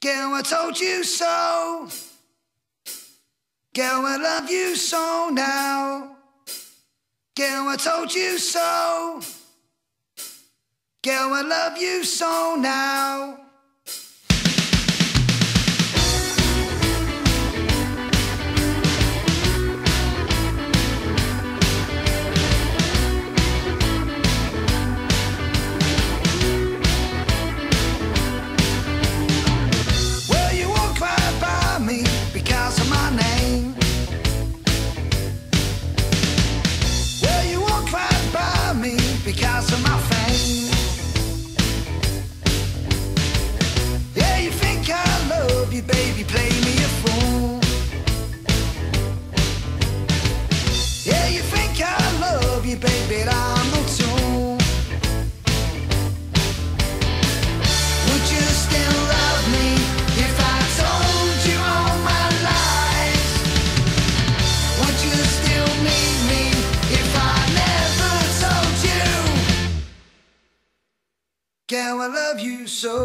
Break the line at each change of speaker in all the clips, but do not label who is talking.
Girl, I told you so. Girl, I love you so now. Girl, I told you so. Girl, I love you so now. Gal, I love you so.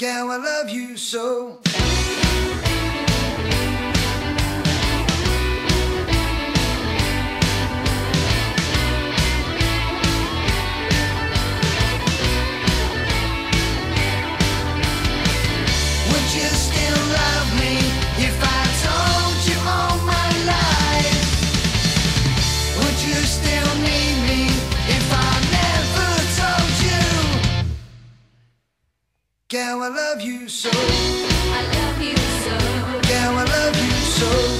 Girl, I love you so. Would you still love me? Girl, I love you so.
I love you so.
Girl, I love you so.